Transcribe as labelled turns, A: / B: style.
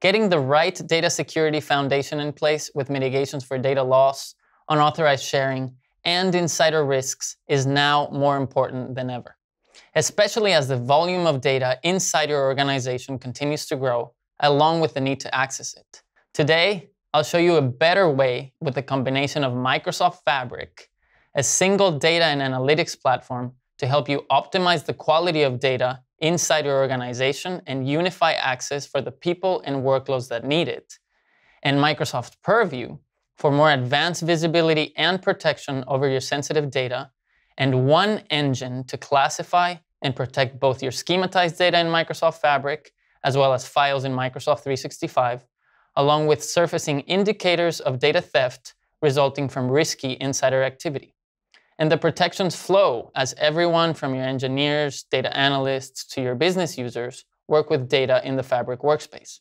A: Getting the right data security foundation in place with mitigations for data loss, unauthorized sharing, and insider risks is now more important than ever, especially as the volume of data inside your organization continues to grow, along with the need to access it. Today, I'll show you a better way with the combination of Microsoft Fabric, a single data and analytics platform to help you optimize the quality of data inside your organization and unify access for the people and workloads that need it, and Microsoft Purview for more advanced visibility and protection over your sensitive data, and one engine to classify and protect both your schematized data in Microsoft Fabric as well as files in Microsoft 365, along with surfacing indicators of data theft resulting from risky insider activity. And the protections flow as everyone from your engineers, data analysts, to your business users work with data in the Fabric workspace.